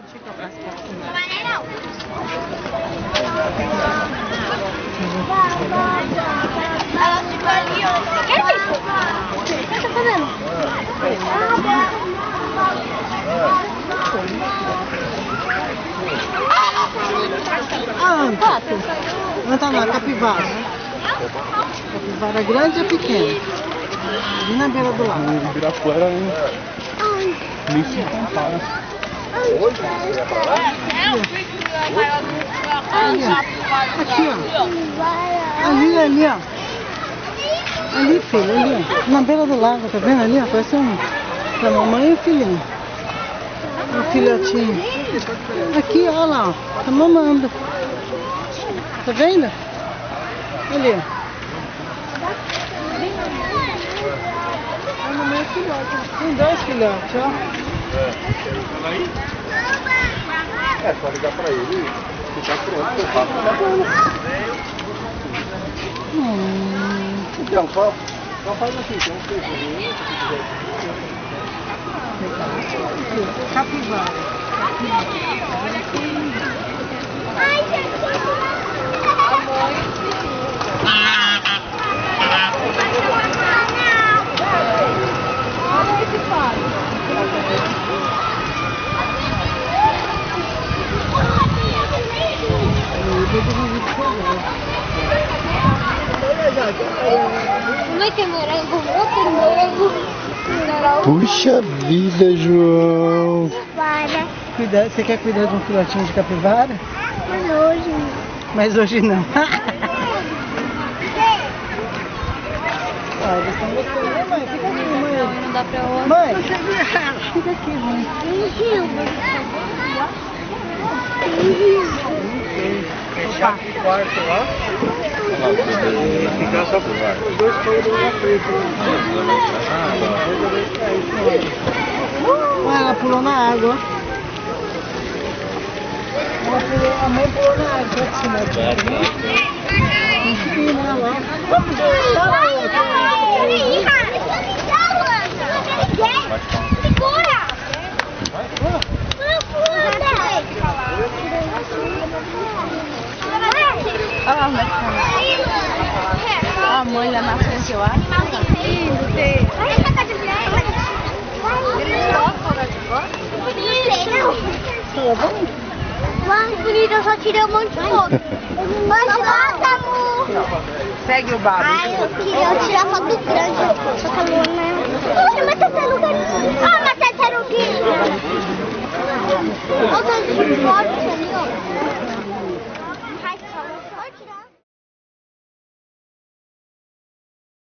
Não vai nem não. Ela ó. Que é isso? O que você tá fazendo? Ah, pato. Anda lá, capivara. Capivara grande ou pequena? Ali na beira do lago. O Ibirapuera nem se compara. Ali, ó. Aqui, ó. Ali, ali, ó. Ali, filho, ali, ó. Na beira do lago, tá vendo ali, ó? Parece um... Da mamãe e o filhinho. O filhotinho. Aqui, ó lá, ó. Tá mamando. Tá vendo? Ali, ó. A. Tem dois filhotes, ó. É, só ligar pra ele e ficar pronto eu faço na bola. Então, só, só faz assim, tem um feijãozinho. Capivara. Vai ter morango, vou ter morango. Puxa vida, João. Para. Cuidar, você quer cuidar de um filhotinho de capivara? Mas hoje. Mas hoje não. Ah, eles estão gostando, né, mãe? Fica aqui, mãe. Não dá pra outra. Mãe, fica aqui, mãe. Quarto lá. Ficar só. Os dois lá preto. Olha, ela pulou na água. Ela pulou, a mãe pulou na água pra cima aqui. Ensina lá. Segura! Olha lá onde que tá. Olha a mãe lá na frente, eu acho. Mas bonito, eu só tirei um monte de foto. Mas bota, amor. Segue o barro. Ai, eu queria tirar foto grande. Só que a Luna... Olha, uma tartaruga. Ah,